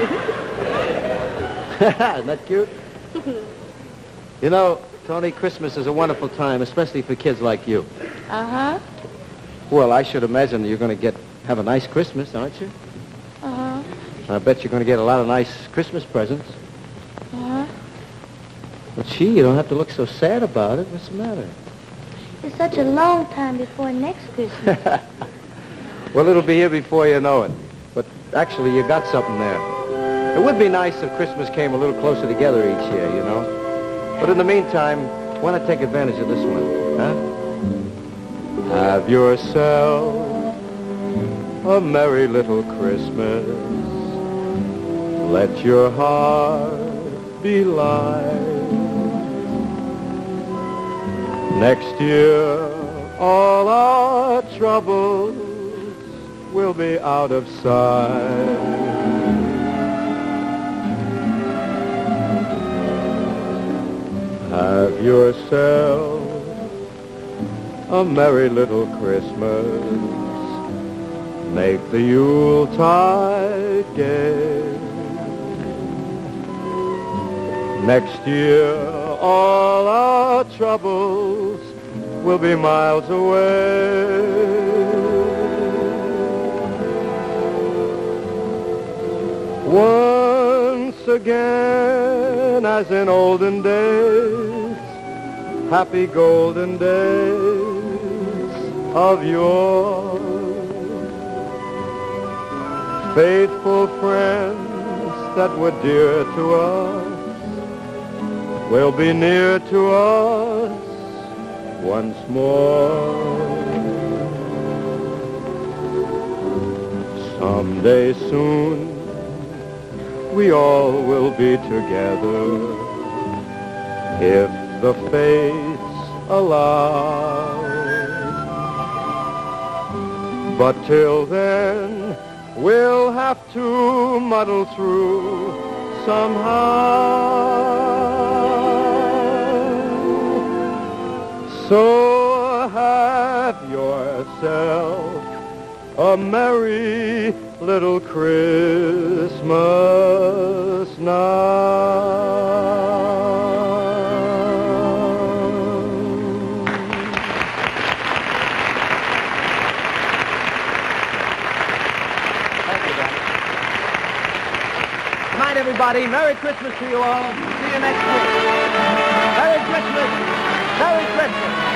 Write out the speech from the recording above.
Isn't that cute? you know, Toni, Christmas is a wonderful time, especially for kids like you. Uh-huh. Well, I should imagine you're going to get have a nice Christmas, aren't you? Uh-huh. I bet you're going to get a lot of nice Christmas presents. Uh-huh. But gee, you don't have to look so sad about it. What's the matter? It's such a long time before next Christmas. well, it'll be here before you know it. But actually, you got something there. It would be nice if Christmas came a little closer together each year, you know. But in the meantime, why not take advantage of this one, huh? Have yourself a merry little Christmas. Let your heart be light. Next year, all our troubles will be out of sight. Yourself a merry little Christmas. Make the Yuletide gay. Next year, all our troubles will be miles away. Once again, as in olden days, happy golden days of yore. Faithful friends that were dear to us will be near to us once more. Someday soon we all will be together if the fates allow. But till then, we'll have to muddle through somehow. So have yourself a merry little Christmas everybody. Merry Christmas to you all. See you next week. Merry Christmas. Merry Christmas.